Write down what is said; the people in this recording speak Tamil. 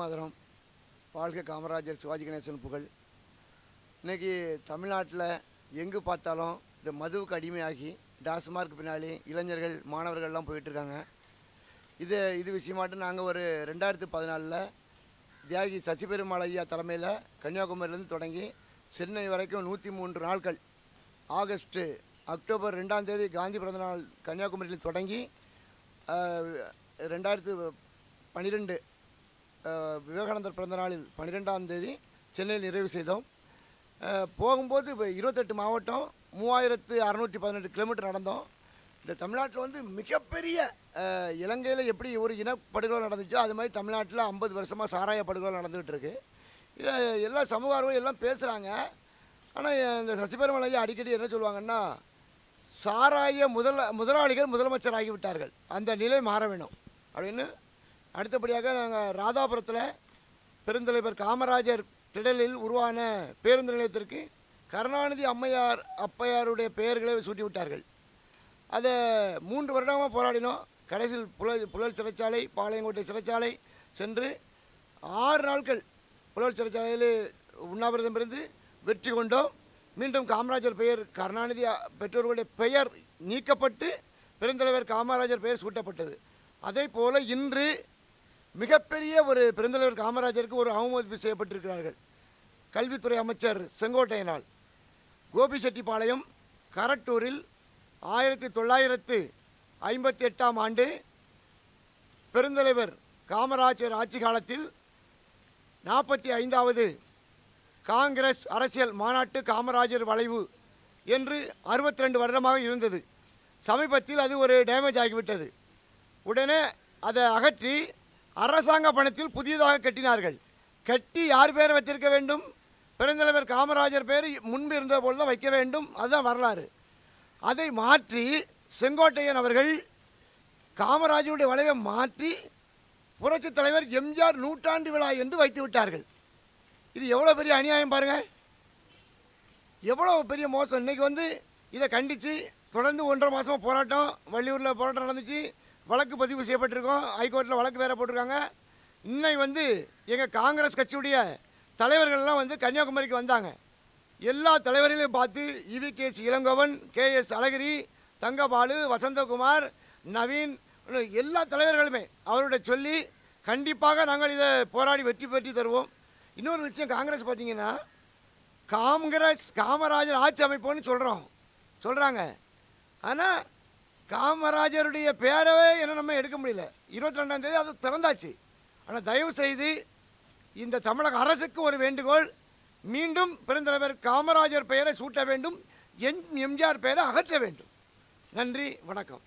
மாதரம். வாழ்க காமராஜர் சிவாஜி கணேசன் புகழ். இன்னைக்கு தமிழ்நாட்டில் எங்கு பார்த்தாலும் இந்த மதுவுக்கு அடிமையாகி டாஸ்மார்க் பின்னாலே இளைஞர்கள் மாணவர்கள்லாம் போயிட்டுருக்காங்க. இது இது விஷயமாட்டும் நாங்கள் ஒரு ரெண்டாயிரத்து பதினாலில் தியாகி சசிபெருமாள் ஐயா தலைமையில் கன்னியாகுமரியிலேருந்து தொடங்கி சென்னை வரைக்கும் நூற்றி மூன்று நாட்கள் ஆகஸ்ட்டு அக்டோபர் ரெண்டாம் தேதி காந்தி பிறந்தநாள் கன்னியாகுமரியில் தொடங்கி ரெண்டாயிரத்து பன்னிரெண்டு விவேகானந்தர் பிறந்த நாளில் பன்னிரெண்டாம் தேதி சென்னையில் நிறைவு செய்தோம். போகும்போது இப்போ இருபத்தெட்டு மாவட்டம் மூவாயிரத்து அறநூற்றி பதினெட்டு கிலோமீட்டர் நடந்தோம். இந்த தமிழ்நாட்டில் வந்து மிகப்பெரிய இலங்கையில் எப்படி ஒரு இனப்படுகொலை நடந்துச்சோ அது மாதிரி தமிழ்நாட்டில் ஐம்பது வருஷமாக சாராய படுகொலை நடந்துகிட்டு இருக்கு. இதில் எல்லா சமூக ஆர்வம் எல்லாம் பேசுகிறாங்க ஆனால் இந்த சசிபெருமலை ஐயா அடிக்கடி என்ன சொல்லுவாங்கன்னா சாராய முதல முதலாளிகள் முதலமைச்சர் ஆகிவிட்டார்கள். அந்த நிலை மாற வேணும். அப்படின்னு அடுத்தபடியாக நாங்கள் ராதாபுரத்தில் பெருந்தலைவர் காமராஜர் திடலில் உருவான பேருந்து நிலையத்திற்கு கருணாநிதி அம்மையார் அப்பையாருடைய பெயர்களை சூட்டி விட்டார்கள் அதை மூன்று வருடமாக போராடினோம். கடைசியில் புழல் புழல் சிறைச்சாலை பாளையங்கோட்டை சிறைச்சாலை சென்று ஆறு நாட்கள் புழல் சிறைச்சாலையில் உண்ணாவிரதம் இருந்து வெற்றி கொண்டோம். மீண்டும் காமராஜர் பெயர் கருணாநிதி பெற்றோர்களுடைய பெயர் நீக்கப்பட்டு பெருந்தலைவர் காமராஜர் பெயர் சூட்டப்பட்டது. அதே போல இன்று மிகப்பெரிய ஒரு பெருந்தலைவர் காமராஜருக்கு ஒரு அவமதிப்பு செய்யப்பட்டிருக்கிறார்கள். கல்வித்துறை அமைச்சர் செங்கோட்டையனால். கோபிச்செட்டிப்பாளையம் கரட்டூரில் ஆயிரத்தி தொள்ளாயிரத்து ஐம்பத்தி எட்டாம் ஆண்டு பெருந்தலைவர் காமராஜர் ஆட்சி காலத்தில் நாற்பத்தி ஐந்தாவது காங்கிரஸ் அரசியல் மாநாட்டு காமராஜர் வளைவு என்று அறுபத்தி ரெண்டு வருடமாக இருந்தது. சமீபத்தில் அது ஒரு டேமேஜ் ஆகிவிட்டது. உடனே அதை அகற்றி அரசாங்க பணத்தில் புதியதாக கட்டினார்கள். கட்டி யார் பேர் வைத்திருக்க வேண்டும்? பெருந்தலைவர் காமராஜர் பேர் முன்பு இருந்த போல் தான் வைக்க வேண்டும். அதுதான் வரலாறு. அதை மாற்றி செங்கோட்டையன் அவர்கள் காமராஜருடைய வளைவை மாற்றி புரட்சி தலைவர் எம்ஜிஆர் நூற்றாண்டு விழா என்று வைத்து விட்டார்கள். இது எவ்வளோ பெரிய அநியாயம் பாருங்கள் எவ்வளோ பெரிய மோசம். இன்னைக்கு வந்து இதை கண்டித்து தொடர்ந்து ஒன்றரை மாதமாக போராட்டம் வள்ளியூரில் போராட்டம் நடந்துச்சு. வழக்கு பதிவு செய்யப்பட்டிருக்கோம். ஹைகோர்ட்டில் வழக்கு வேற போட்டிருக்காங்க. இன்னைக்கு வந்து எங்கள் காங்கிரஸ் கட்சியுடைய தலைவர்கள்லாம் வந்து கன்னியாகுமரிக்கு வந்தாங்க. எல்லா தலைவர்களையும் பார்த்து E V K Elangovan K S Alagiri Thangabalu Vasanthakumar Naveen எல்லா தலைவர்களுமே அவருடைய சொல்லி கண்டிப்பாக நாங்கள் இதை போராடி வெற்றி பெற்று தருவோம். இன்னொரு விஷயம் காங்கிரஸ் பார்த்தீங்கன்னா காங்கிரஸ் காமராஜர் ஆட்சி அமைப்போன்னு சொல்கிறோம் சொல்கிறாங்க ஆனால் காமராஜருடைய பேரவே என்ன நம்ம எடுக்க முடியல. இருபத்தி ரெண்டாம் தேதி அது திறந்தாச்சு. ஆனால் தயவு செய்து இந்த தமிழக அரசுக்கு ஒரு வேண்டுகோள். மீண்டும் பெருந்தலைவர் காமராஜர் பெயரை சூட்ட வேண்டும். எம் எம்ஜிஆர் பெயரை அகற்ற வேண்டும். நன்றி வணக்கம்.